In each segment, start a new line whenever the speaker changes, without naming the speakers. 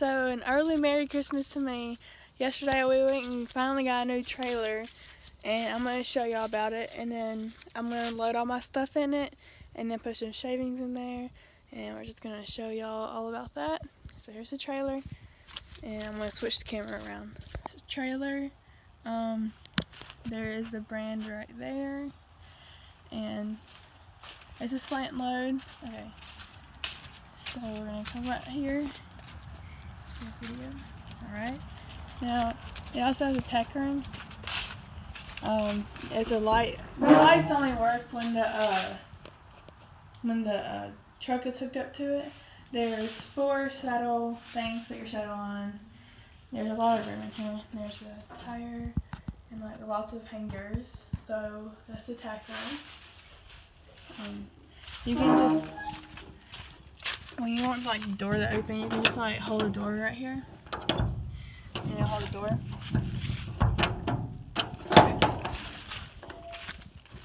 so an early Merry Christmas to me. Yesterday we went and finally got a new trailer and I'm going to show y'all about it and then I'm going to load all my stuff in it and then put some shavings in there and we're just going to show y'all all about that. So here's the trailer and I'm to switch the camera around. It's a trailer. Um, there is the brand right there and it's a slant load. Okay. So we're to come right here video. Alright. Now, it also has a tack room. Um, it's a light. The lights only work when the, uh, when the, uh, truck is hooked up to it. There's four saddle things that you're saddle on. There's a lot of room in here. There's a tire and like lots of hangers. So that's the tack room. Um, you can just when you want like the door to open, you can just like hold the door right here. You know, hold the door.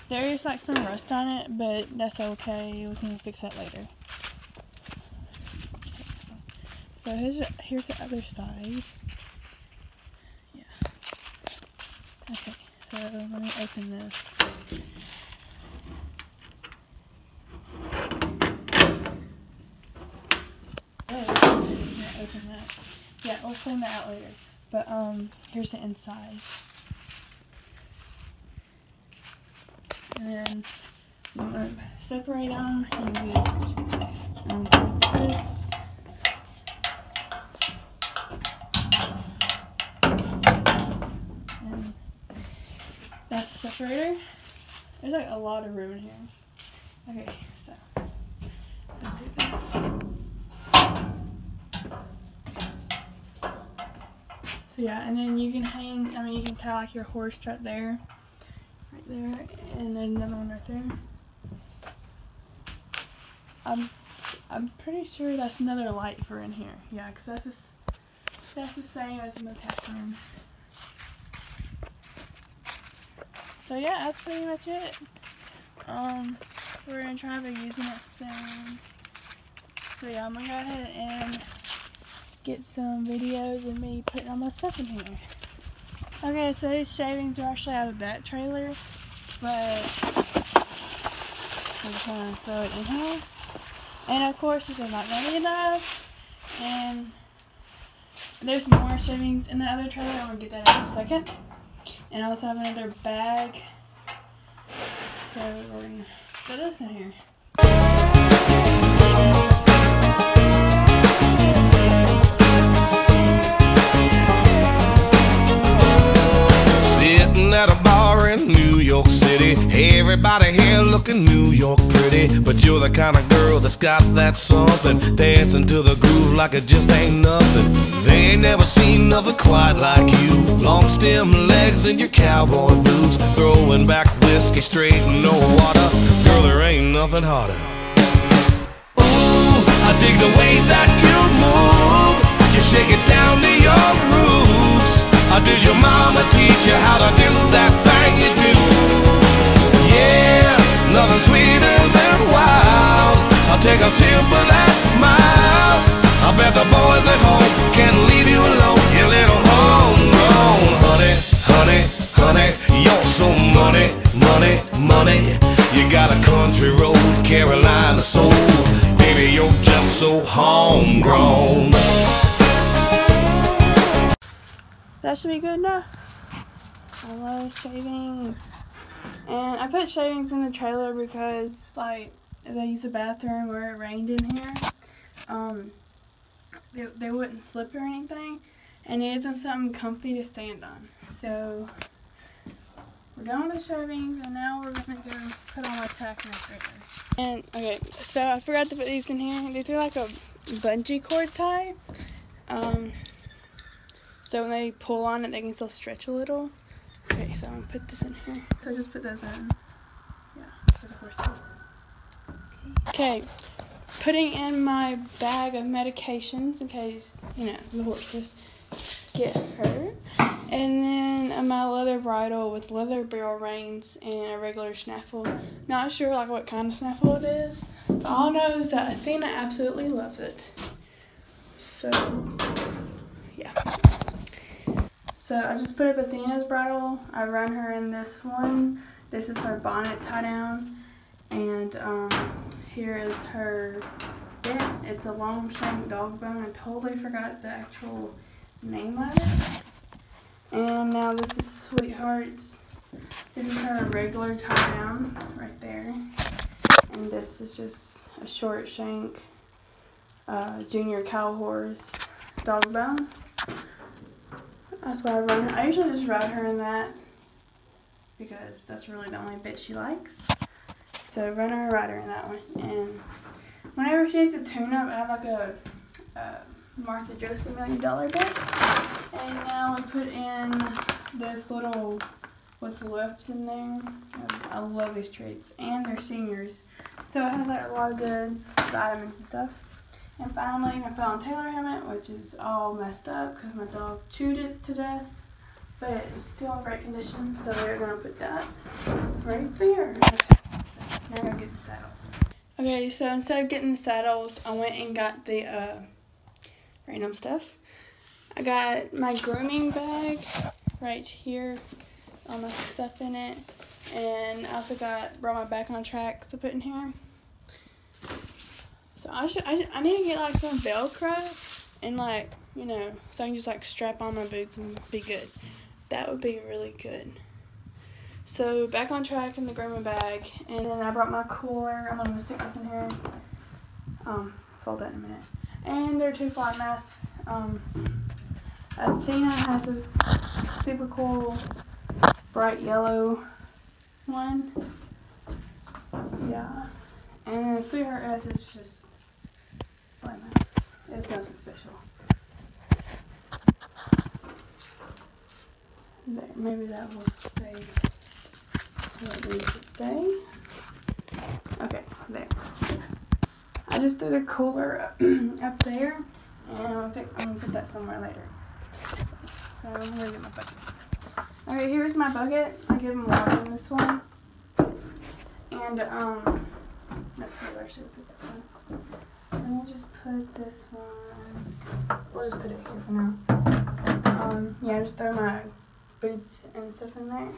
There is like some rust on it, but that's okay. We can fix that later. So here's here's the other side. Yeah. Okay. So let me open this. Oh, open that. Yeah, we'll clean that out later. But um, here's the inside. And then separate them and just um, separator. There's like a lot of room in here. Okay, so I'll do this. So yeah, and then you can hang, I mean, you can tie like your horse right there, right there, and then another one right there. I'm, I'm pretty sure that's another light for in here. Yeah, because that's, the that's the same as in the tack room. So yeah, that's pretty much it. Um, we're gonna try to using it soon. So yeah, I'm gonna go ahead and get some videos of me putting all my stuff in here. Okay, so these shavings are actually out of that trailer, but I'm just gonna throw it in here. And of course, this is not gonna be enough. And there's more shavings in the other trailer. I'm gonna get that out in a second. And I also have another bag. So we're gonna put this in here.
York City. Everybody here looking New York pretty. But you're the kind of girl that's got that something. Dancing to the groove like it just ain't nothing. They ain't never seen nothing quite like you. Long stem legs and your cowboy boots. Throwing back whiskey straight in no water. Girl, there ain't nothing harder. Ooh, I dig the way that you move. You shake it down to your roots. Did your mama teach you how to do that thing you do? Nothing sweeter than wild. I'll take a sip of that smile. I bet the boys at home can't leave you alone. You little homegrown honey, honey, honey. You're so money, money, money. You got a country road, Carolina soul. Baby, you're just so homegrown.
That should be good enough. I love shavings. And I put shavings in the trailer because, like, if I use the bathroom where it rained in here, um, they, they wouldn't slip or anything. And it isn't something comfy to stand on. So, we're done with the shavings, and now we're going to go put on my tack. And, okay, so I forgot to put these in here. These are like a bungee cord tie. Um, so when they pull on it, they can still stretch a little. Okay, so I'm gonna put this in here. So I just put those in. Yeah, for the horses. Okay. Okay. putting in my bag of medications in case, you know, the horses get hurt. And then my leather bridle with leather barrel reins and a regular snaffle. Not sure like what kind of snaffle it is. But all I know is that Athena absolutely loves it. So yeah. So I just put up Athena's bridle. I run her in this one. This is her bonnet tie down. And um, here is her bit. It's a long shank dog bone. I totally forgot the actual name of it. And now this is Sweetheart's. This is her regular tie down right there. And this is just a short shank uh, junior cow horse dog bone. That's why I run her. I usually just ride her in that because that's really the only bit she likes. So run her, ride her in that one. And whenever she needs a tune up, I have like a, a Martha Josey million dollar bit. And now we put in this little what's left in there. I love these treats. And they're seniors. So it has like a lot of good vitamins and stuff. And finally, I on Taylor helmet, which is all messed up because my dog chewed it to death. But it's still in great condition, so we're gonna put that right there. Okay, so now I'm gonna get the saddles. Okay, so instead of getting the saddles, I went and got the uh, random stuff. I got my grooming bag right here, all my stuff in it, and I also got brought my back on track to put in here. So I should, I, should, I need to get like some Velcro and like you know so I can just like strap on my boots and be good. That would be really good. So back on track in the grandma bag, and then I brought my cooler. I'm gonna stick this in here. Um, fold that in a minute. And there are two fly masks. Um, Athena has this super cool bright yellow one. Yeah. And Sweetheart S is just It's nothing special. There, maybe that will stay to stay. Okay, there. I just threw the cooler up, up there, and I'm gonna, I'm gonna put that somewhere later. So I'm gonna get my bucket. Okay, here's my bucket. I give them water in this one. And, um, let's see where I should I put this one. Let me just put this one. We'll just put it here for now. Um, yeah, just throw my boots and stuff in there.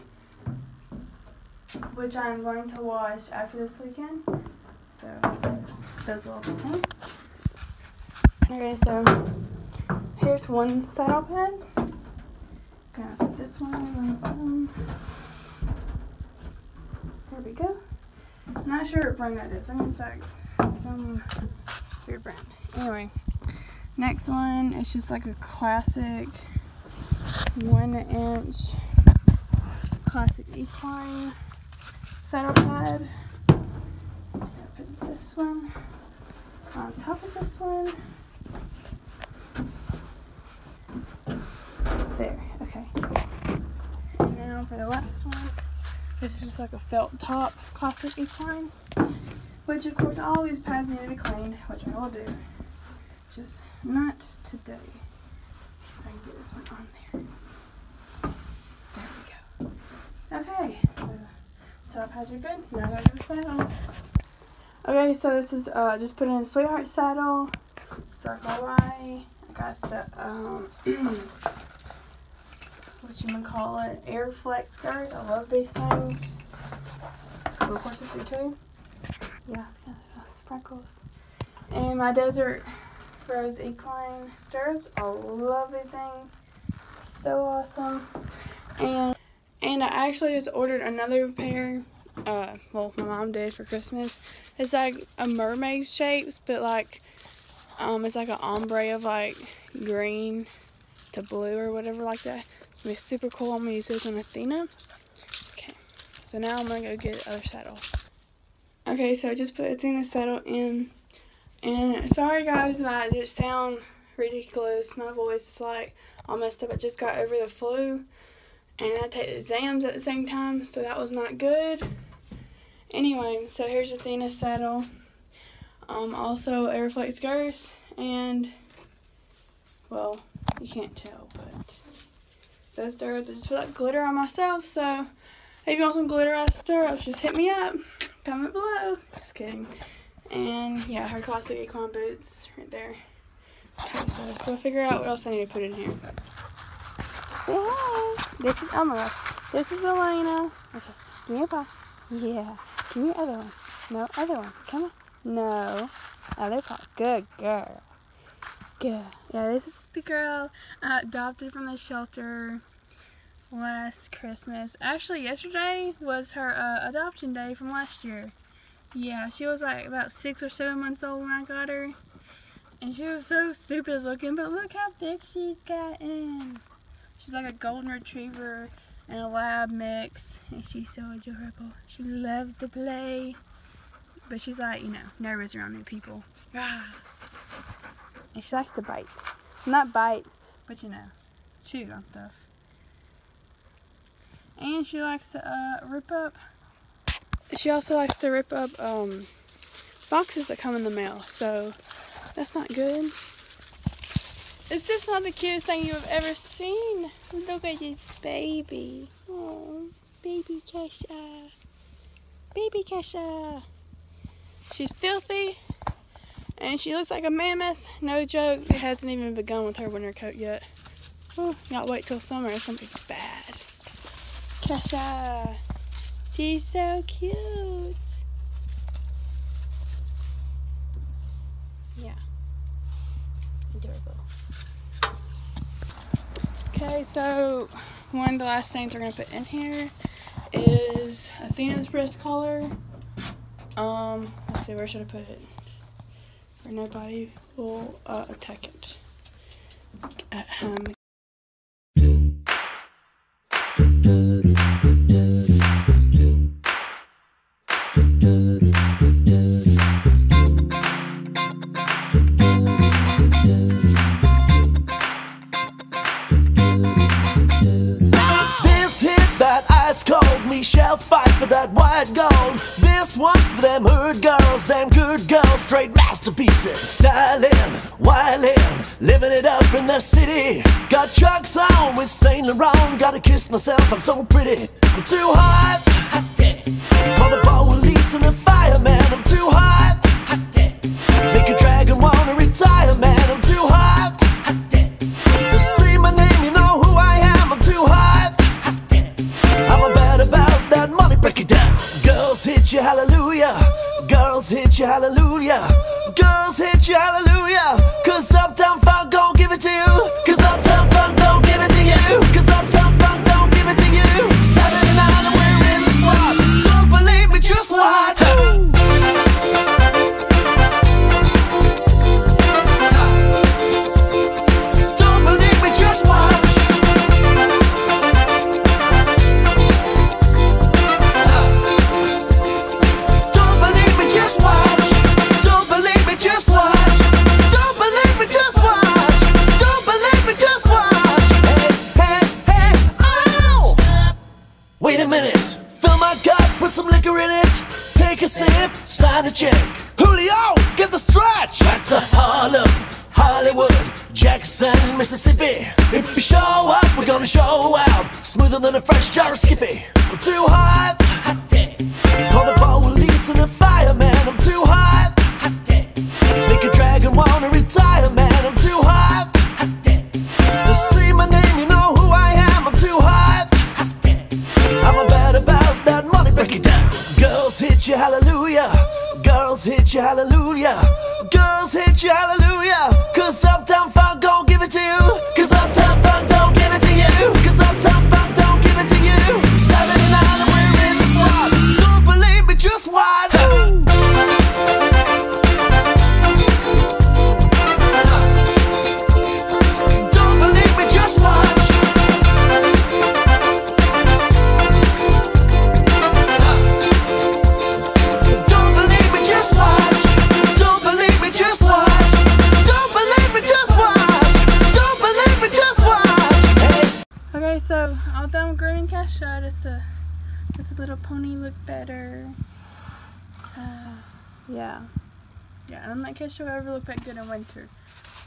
Which I'm going to wash after this weekend. So those will be clean. Okay, so here's one saddle pad. Gonna put this one on the bottom. There we go. I'm not sure what brand that is. I think it's like some weird brand. Anyway, next one is just like a classic one inch classic equine saddle pad. Put this one on top of this one. There, okay. And now for the last one, this is just like a felt top classic equine. Which of course all these pads need to be cleaned, which I will do. Just not today. I can get this one on there. There we go. Okay, so saddle pads are good. Now I got the saddles. Okay, so this is uh just put in a sweetheart saddle, circle Y. I got the um what you gonna call it, air flex skirt. I love these things. Of course, it's too. Yeah, of sprinkles. And my desert rose equine stirrups. I love these things. So awesome. And and I actually just ordered another pair. Uh, well, my mom did for Christmas. It's like a mermaid shapes, but like, um, it's like an ombre of like green to blue or whatever like that. It's gonna be super cool. I'm gonna use this on Athena. Okay, so now I'm gonna go get the other saddle. Okay, so I just put Athena's saddle in. And sorry guys if I just sound ridiculous. My voice is like all messed up. I just got over the flu. And I take exams at the same time, so that was not good. Anyway, so here's Athena's saddle. Um, also Airflex girth and well, you can't tell, but those stirrups. I just put like glitter on myself, so if you want some glitterized stirrups, just hit me up. Comment below. Just kidding. And yeah, her classic Acorn boots right there. Okay, so let's go figure out what else I need to put in here. Say hi. This is Elmira. This is Elena. Okay, give me a paw. Yeah. Give me other one. No, other one. Come on. No. Other paw. Good girl. Good. Yeah, this is the girl I adopted from the shelter last Christmas. Actually, yesterday was her uh, adoption day from last year. Yeah, she was like about six or seven months old when I got her. And she was so stupid looking, but look how thick she's gotten. She's like a golden retriever and a lab mix. And she's so adorable. She loves to play. But she's like, you know, nervous around new people. Ah. And she likes to bite. Not bite, but you know, chew on stuff. And she likes to uh, rip up. She also likes to rip up um, boxes that come in the mail. So that's not good. Is this not the cutest thing you have ever seen? Look at this baby. Oh, baby Kesha. Baby Kesha. She's filthy. And she looks like a mammoth. No joke. It hasn't even begun with her winter coat yet. Oh, y'all wait till summer. It's to be bad. Kesha. She's so cute. Yeah. Adorable. Okay, so one of the last things we're going to put in here is Athena's breast collar. Um, let's see, where should I put it? Where nobody will uh, attack it. Um,
for that white gold. This one for them hood girls, them good girls, straight masterpieces. Styling, wildin', living it up in the city. Got chucks on with Saint Laurent, gotta kiss myself, I'm so pretty. I'm too hot, call the police and the hallelujah. Mississippi. If we show up, we're gonna show out. Smoother than a fresh jar of Skippy. I'm too hot. hot Call the police and the fireman. I'm too hot. hot Make a dragon wanna retire, man. I'm too hot. You see my name, you know who I am. I'm too hot. I'm about about that money, break it down. Girls hit you, hallelujah. Girls hit you, hallelujah. Girls hit you, hallelujah.
Little pony look better. Uh, yeah. Yeah, I don't think Kesha will ever look that good in winter.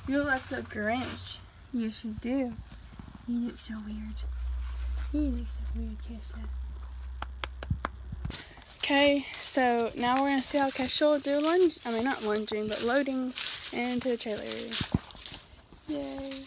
You look like the Grinch. Yes, you do. You look so weird. You look so weird, Kesha. Okay, so now we're gonna see how Kesha will do lunge. I mean, not lunging, but loading into the trailer. Yay.